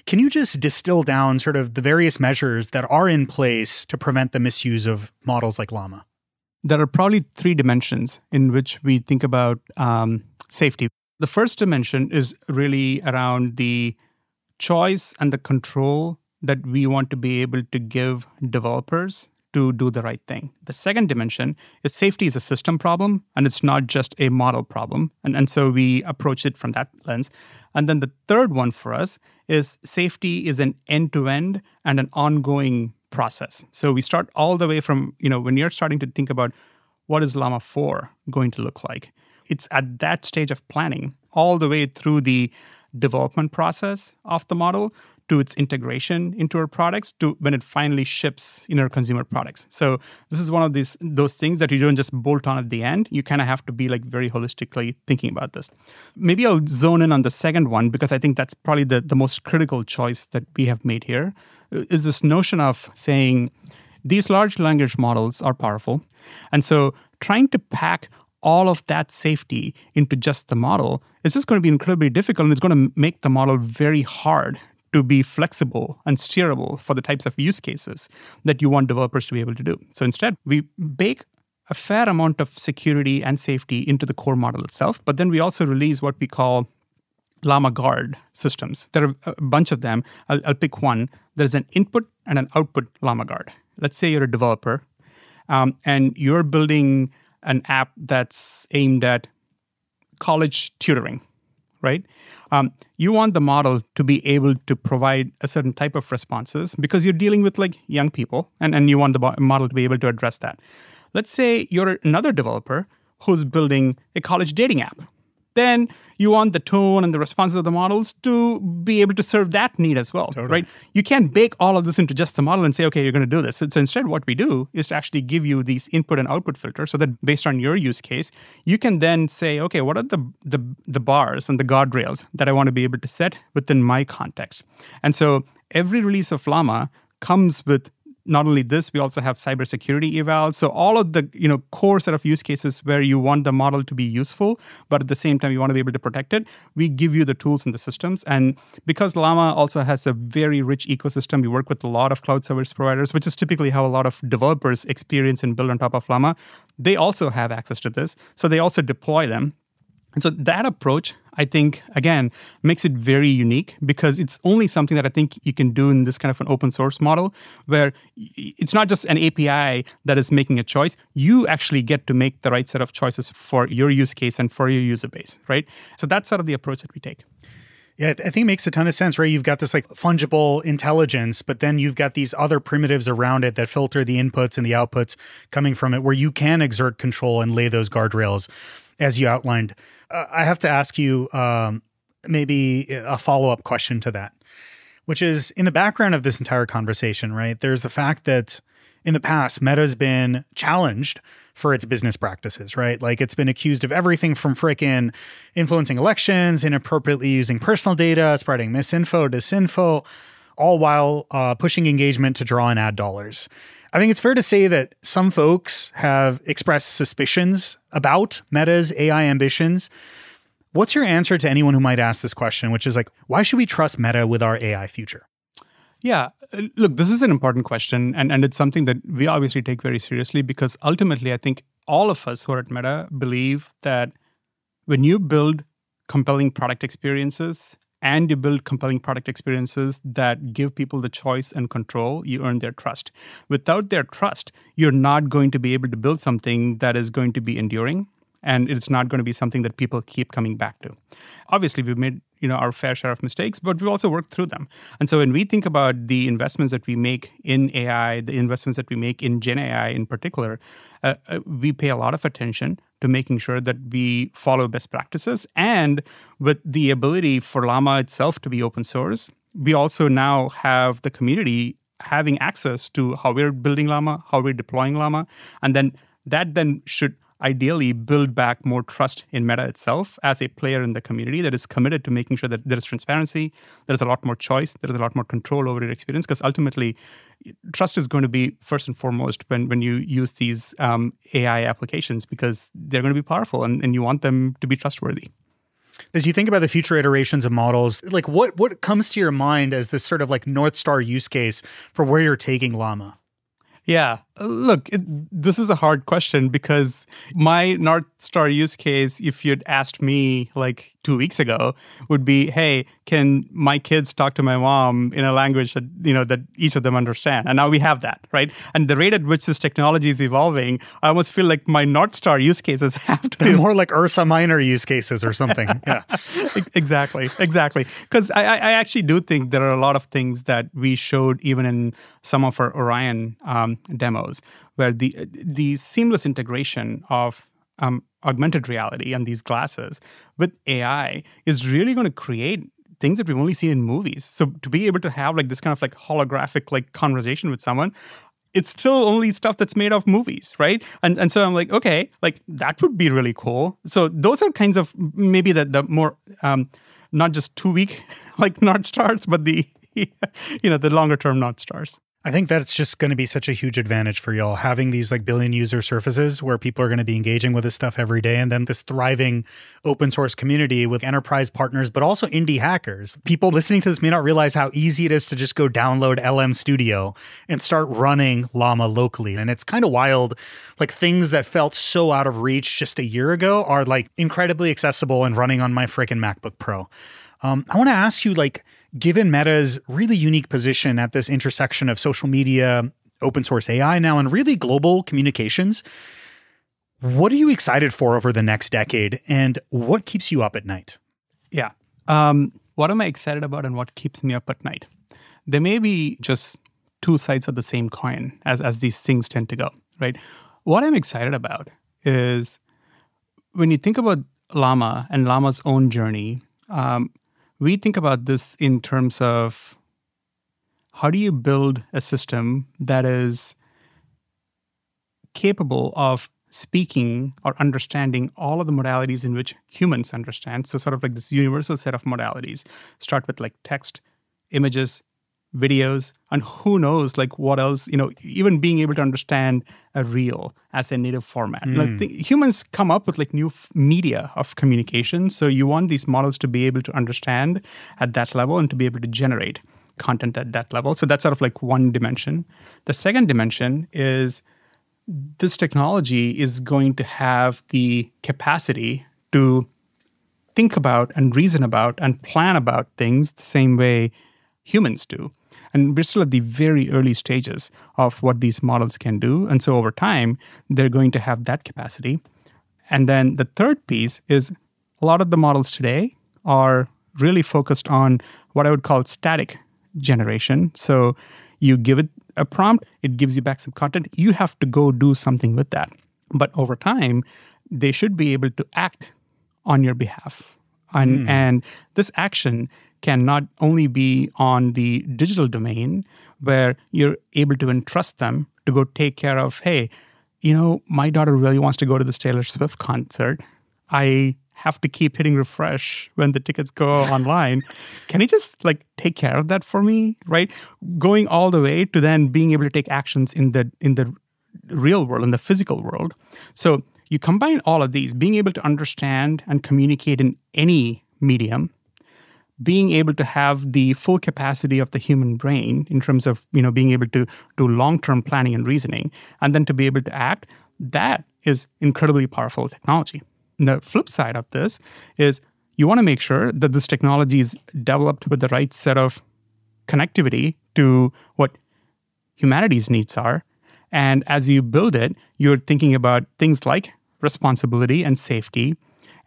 Can you just distill down sort of the various measures that are in place to prevent the misuse of models like Llama? There are probably three dimensions in which we think about um, safety. The first dimension is really around the choice and the control that we want to be able to give developers to do the right thing. The second dimension is safety is a system problem and it's not just a model problem. And, and so we approach it from that lens. And then the third one for us is safety is an end to end and an ongoing process. So we start all the way from, you know, when you're starting to think about what is Llama 4 going to look like, it's at that stage of planning all the way through the development process of the model to its integration into our products to when it finally ships in our consumer products. So this is one of these those things that you don't just bolt on at the end. You kind of have to be like very holistically thinking about this. Maybe I'll zone in on the second one because I think that's probably the, the most critical choice that we have made here is this notion of saying these large language models are powerful. And so trying to pack all of that safety into just the model is just going to be incredibly difficult and it's going to make the model very hard to be flexible and steerable for the types of use cases that you want developers to be able to do. So instead, we bake a fair amount of security and safety into the core model itself, but then we also release what we call Llama Guard systems. There are a bunch of them. I'll, I'll pick one. There's an input and an output Llama Guard. Let's say you're a developer um, and you're building an app that's aimed at college tutoring, right? Um, you want the model to be able to provide a certain type of responses because you're dealing with like young people and, and you want the model to be able to address that. Let's say you're another developer who's building a college dating app then you want the tone and the responses of the models to be able to serve that need as well, Totally. right? You can't bake all of this into just the model and say, okay, you're going to do this. So, so instead, what we do is to actually give you these input and output filters, so that based on your use case, you can then say, okay, what are the the, the bars and the guardrails that I want to be able to set within my context? And so every release of Llama comes with not only this, we also have cybersecurity evals. So all of the you know core set of use cases where you want the model to be useful, but at the same time you want to be able to protect it, we give you the tools and the systems. And because Llama also has a very rich ecosystem, we work with a lot of cloud service providers, which is typically how a lot of developers experience and build on top of Llama. They also have access to this, so they also deploy them and so that approach, I think, again, makes it very unique because it's only something that I think you can do in this kind of an open source model where it's not just an API that is making a choice. You actually get to make the right set of choices for your use case and for your user base, right? So that's sort of the approach that we take. Yeah, I think it makes a ton of sense, right? You've got this like fungible intelligence, but then you've got these other primitives around it that filter the inputs and the outputs coming from it, where you can exert control and lay those guardrails, as you outlined. Uh, I have to ask you um, maybe a follow up question to that, which is in the background of this entire conversation, right? There's the fact that in the past, Meta's been challenged for its business practices, right? Like it's been accused of everything from frickin' influencing elections, inappropriately using personal data, spreading misinfo, disinfo, all while uh, pushing engagement to draw in ad dollars. I think it's fair to say that some folks have expressed suspicions about Meta's AI ambitions. What's your answer to anyone who might ask this question, which is like, why should we trust Meta with our AI future? Yeah, uh, look, this is an important question, and, and it's something that we obviously take very seriously because ultimately, I think all of us who are at Meta believe that when you build compelling product experiences and you build compelling product experiences that give people the choice and control, you earn their trust. Without their trust, you're not going to be able to build something that is going to be enduring and it's not going to be something that people keep coming back to. Obviously, we've made you know our fair share of mistakes, but we've also worked through them. And so when we think about the investments that we make in AI, the investments that we make in Gen AI in particular, uh, uh, we pay a lot of attention to making sure that we follow best practices. And with the ability for Llama itself to be open source, we also now have the community having access to how we're building Llama, how we're deploying Llama, and then that then should ideally build back more trust in Meta itself as a player in the community that is committed to making sure that there is transparency, there's a lot more choice, there is a lot more control over your experience. Because ultimately, trust is going to be first and foremost when, when you use these um, AI applications because they're going to be powerful and, and you want them to be trustworthy. As you think about the future iterations of models, like what what comes to your mind as this sort of like North Star use case for where you're taking Llama? Yeah. Uh, look, it, this is a hard question because my North Star use case, if you'd asked me like two weeks ago, would be, hey, can my kids talk to my mom in a language that you know that each of them understand? And now we have that, right? And the rate at which this technology is evolving, I almost feel like my North Star use cases have to They're more like Ursa Minor use cases or something. yeah. exactly, exactly. Because I, I actually do think there are a lot of things that we showed even in some of our Orion um, demos, where the the seamless integration of um, augmented reality and these glasses with AI is really going to create things that we've only seen in movies. So to be able to have like this kind of like holographic like conversation with someone, it's still only stuff that's made of movies, right? And and so I'm like, okay, like that would be really cool. So those are kinds of maybe the the more um, not just two week like North Stars, but the you know the longer term North Stars. I think that's just going to be such a huge advantage for y'all having these like billion user surfaces where people are going to be engaging with this stuff every day. And then this thriving open source community with enterprise partners, but also indie hackers. People listening to this may not realize how easy it is to just go download LM Studio and start running Llama locally. And it's kind of wild. Like things that felt so out of reach just a year ago are like incredibly accessible and running on my freaking MacBook Pro. Um, I want to ask you, like, given Meta's really unique position at this intersection of social media, open source AI now, and really global communications, what are you excited for over the next decade and what keeps you up at night? Yeah. Um, what am I excited about and what keeps me up at night? There may be just two sides of the same coin as, as these things tend to go, right? What I'm excited about is when you think about Llama and Llama's own journey, um, we think about this in terms of how do you build a system that is capable of speaking or understanding all of the modalities in which humans understand. So, sort of like this universal set of modalities. Start with like text, images, videos, and who knows, like what else, you know, even being able to understand a reel as a native format. Mm. Like the, humans come up with like new f- media of communication. So, you want these models to be able to understand at that level and to be able to generate content at that level. So, that's sort of like one dimension. The second dimension is this technology is going to have the capacity to think about and reason about and plan about things the same way humans do. And we're still at the very early stages of what these models can do. And so over time, they're going to have that capacity. And then the third piece is a lot of the models today are really focused on what I would call static generation. So you give it a prompt, it gives you back some content. You have to go do something with that. But over time, they should be able to act on your behalf. And, mm. and this action can not only be on the digital domain, where you're able to entrust them to go take care of, hey, you know, my daughter really wants to go to this Taylor Swift concert. I have to keep hitting refresh when the tickets go online. Can you just like take care of that for me? Right? Going all the way to then being able to take actions in the in the real world, in the physical world. So you combine all of these, being able to understand and communicate in any medium, being able to have the full capacity of the human brain in terms of you know being able to do long-term planning and reasoning, and then to be able to act, that is incredibly powerful technology the flip side of this is you want to make sure that this technology is developed with the right set of connectivity to what humanity's needs are. And as you build it, you're thinking about things like responsibility and safety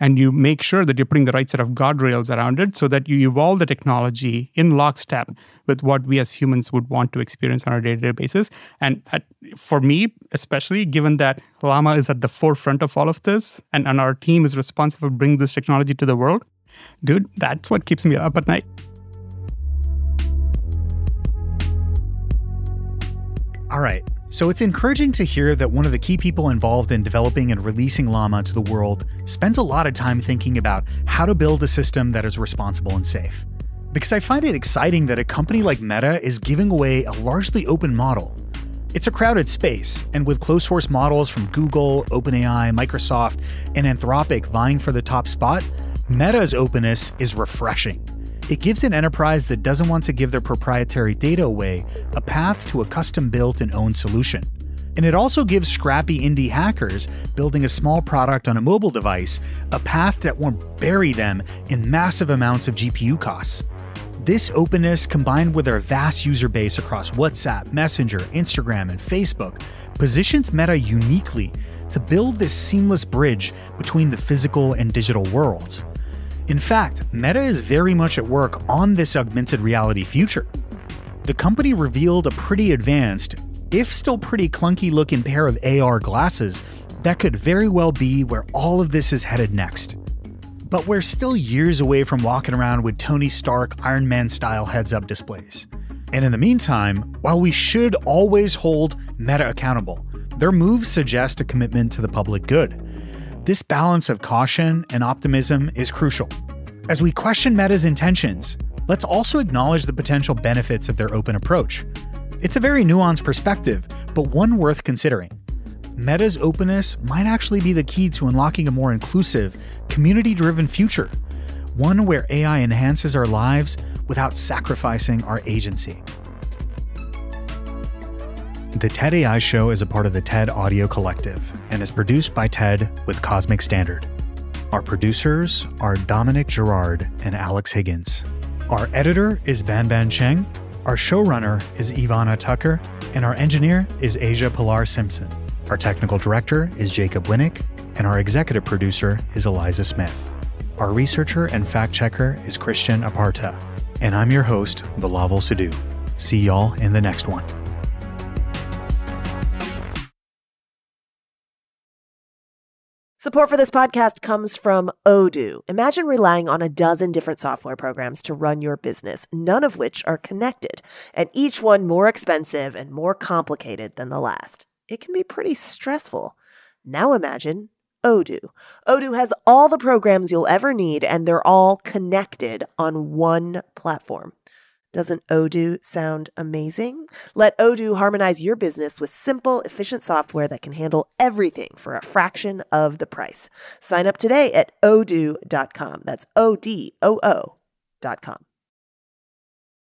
and you make sure that you're putting the right set of guardrails around it so that you evolve the technology in lockstep with what we as humans would want to experience on a day-to-day basis. And at, for me especially given that llama is at the forefront of all of this and, and our team is responsible for bringing this technology to the world dude that's what keeps me up at night. All right so it's encouraging to hear that one of the key people involved in developing and releasing Llama to the world spends a lot of time thinking about how to build a system that is responsible and safe. Because I find it exciting that a company like Meta is giving away a largely open model. It's a crowded space, and with closed source models from Google, OpenAI, Microsoft, and Anthropic vying for the top spot, Meta's openness is refreshing. It gives an enterprise that doesn't want to give their proprietary data away a path to a custom built and owned solution. And it also gives scrappy indie hackers building a small product on a mobile device a path that won't bury them in massive amounts of GPU costs. This openness, combined with our vast user base across WhatsApp, Messenger, Instagram, and Facebook, positions Meta uniquely to build this seamless bridge between the physical and digital worlds. In fact, Meta is very much at work on this augmented reality future. The company revealed a pretty advanced, if still pretty clunky looking pair of AR glasses that could very well be where all of this is headed next. But we're still years away from walking around with Tony Stark Iron Man style heads up displays. And in the meantime, while we should always hold Meta accountable, their moves suggest a commitment to the public good. This balance of caution and optimism is crucial. As we question Meta's intentions, let's also acknowledge the potential benefits of their open approach. It's a very nuanced perspective, but one worth considering. Meta's openness might actually be the key to unlocking a more inclusive, community driven future, one where AI enhances our lives without sacrificing our agency. The TED AI Show is a part of the TED Audio Collective and is produced by TED with Cosmic Standard. Our producers are Dominic Gerard and Alex Higgins. Our editor is Banban Cheng. Our showrunner is Ivana Tucker. And our engineer is Asia Pilar Simpson. Our technical director is Jacob Winnick. And our executive producer is Eliza Smith. Our researcher and fact checker is Christian Aparta. And I'm your host, Bilawal Sidhu. See y'all in the next one. Support for this podcast comes from Odoo. Imagine relying on a dozen different software programs to run your business, none of which are connected, and each one more expensive and more complicated than the last. It can be pretty stressful. Now imagine Odoo. Odoo has all the programs you'll ever need, and they're all connected on one platform. Doesn't Odoo sound amazing? Let Odoo harmonize your business with simple, efficient software that can handle everything for a fraction of the price. Sign up today at odoo.com. That's O D O O.com.